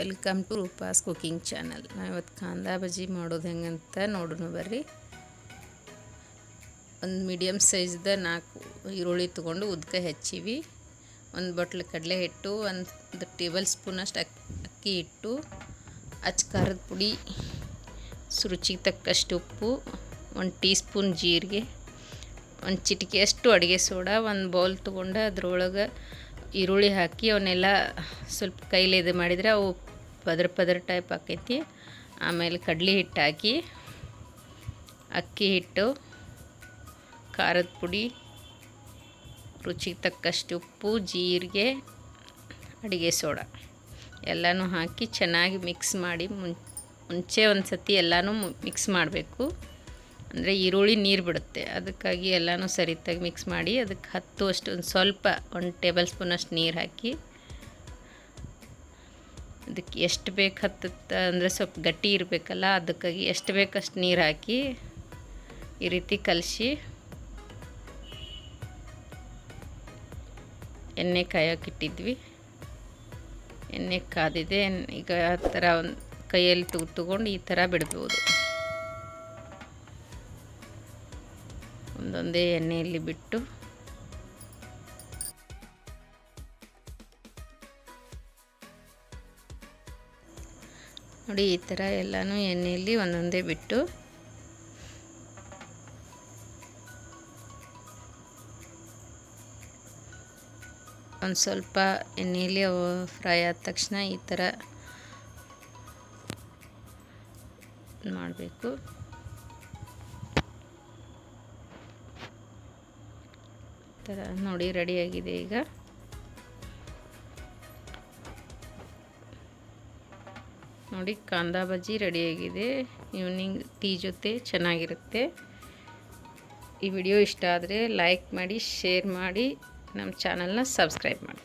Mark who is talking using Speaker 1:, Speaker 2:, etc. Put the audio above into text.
Speaker 1: Welcome to Rupa's cooking channel. ನಾವು ಇವತ್ತು ಕಾಂದಾ ಬಜ್ಜಿ ಮಾಡೋದು ಹೆಂಗಂತ ನೋಡೋಣ ಬರ್ರಿ. ಒಂದು ಮೀಡಿಯಮ್ ಸೈಜ್ದ ನಾಲ್ಕು ಈರುಳ್ಳಿ ತೊಗೊಂಡು ಉದ್ಕ ಹೆಚ್ಚಿವಿ. ಒಂದು ಬಟ್ಲು ಕಡಲೆ ಹಿಟ್ಟು, ಒಂದು ಟೇಬಲ್ ಸ್ಪೂನಷ್ಟು ಅಕ್ಕಿ ಅಕ್ಕಿ ಹಿಟ್ಟು, ಅಚ್ಚ ಪುಡಿ, ರುಚಿಗೆ ತಕ್ಕಷ್ಟು ಉಪ್ಪು, ಒಂದು ಟೀ ಸ್ಪೂನ್ ಜೀರಿಗೆ, ಒಂದು ಚಿಟಿಕೆಯಷ್ಟು ಅಡುಗೆ ಸೋಡಾ, ಒಂದು ಬೌಲ್ ತೊಗೊಂಡು ಅದರೊಳಗೆ ಈರುಳ್ಳಿ ಹಾಕಿ ಅವನ್ನೆಲ್ಲ ಸ್ವಲ್ಪ ಕೈಲಿ ಇದು ಮಾಡಿದರೆ ಅವು ಪದರ ಪದರ ಟೈಪ್ ಆಕೈತಿ. ಆಮೇಲೆ ಕಡಲೆ ಹಿಟ್ಟು ಹಾಕಿ, ಅಕ್ಕಿ ಹಿಟ್ಟು, ಖಾರದ ಪುಡಿ, ರುಚಿಗೆ ತಕ್ಕಷ್ಟು ಉಪ್ಪು, ಜೀರಿಗೆ, ಅಡುಗೆ ಸೋಡ ಎಲ್ಲನೂ ಹಾಕಿ ಚೆನ್ನಾಗಿ ಮಿಕ್ಸ್ ಮಾಡಿ ಮುಂಚೆ ಒಂದು ಸತಿ ಎಲ್ಲನೂ ಮಿಕ್ಸ್ ಮಾಡಬೇಕು. ಅಂದರೆ ಈರುಳ್ಳಿ ನೀರು ಬಿಡುತ್ತೆ. ಅದಕ್ಕಾಗಿ ಎಲ್ಲನೂ ಸರಿತಾಗಿ ಮಿಕ್ಸ್ ಮಾಡಿ ಅದಕ್ಕೆ ಹತ್ತು ಅಷ್ಟು ಒಂದು ಸ್ವಲ್ಪ, ಒಂದು ಟೇಬಲ್ ಸ್ಪೂನಷ್ಟು ನೀರು ಹಾಕಿ ಅದಕ್ಕೆ ಎಷ್ಟು ಬೇಕು ಹತ್ತುತ್ತ ಅಂದರೆ ಸ್ವಲ್ಪ ಗಟ್ಟಿ ಇರಬೇಕಲ್ಲ, ಅದಕ್ಕಾಗಿ ಎಷ್ಟು ಬೇಕಷ್ಟು ನೀರು ಹಾಕಿ ಈ ರೀತಿ ಕಲಸಿ ಎಣ್ಣೆ ಕಾಯೋಕ್ಕಿಟ್ಟಿದ್ವಿ ಎಣ್ಣೆ ಕಾದಿದೆ, ಈಗ ಆ ಥರ ಒಂದು ಕೈಯಲ್ಲಿ ತೂ ತಗೊಂಡು ಈ ಥರ ಬಿಡ್ಬೋದು. ಒಂದೊಂದೇ ಎಣ್ಣೆಯಲ್ಲಿ ಬಿಟ್ಟು ನೋಡಿ, ಈ ಥರ ಎಲ್ಲನೂ ಎಣ್ಣೆಯಲ್ಲಿ ಒಂದೊಂದೇ ಬಿಟ್ಟು. ಒಂದು ಸ್ವಲ್ಪ ಎಣ್ಣೆಯಲ್ಲಿ ಅವು ಫ್ರೈ ಆದ ತಕ್ಷಣ ಈ ಥರ ಮಾಡಬೇಕು. ಥರ ನೋಡಿ ರೆಡಿಯಾಗಿದೆ ಈಗ. ನೋಡಿ ಕಾಂದಾ ಬಜ್ಜಿ ರೆಡಿಯಾಗಿದೆ. ಈವ್ನಿಂಗ್ ಟೀ ಜೊತೆ ಚೆನ್ನಾಗಿರುತ್ತೆ. ಈ ವಿಡಿಯೋ ಇಷ್ಟ ಆದರೆ ಲೈಕ್ ಮಾಡಿ ಶೇರ್ ಮಾಡಿ, ನಮ್ಮ ಚಾನಲ್ನ ಸಬ್ಸ್ಕ್ರೈಬ್ ಮಾಡಿ.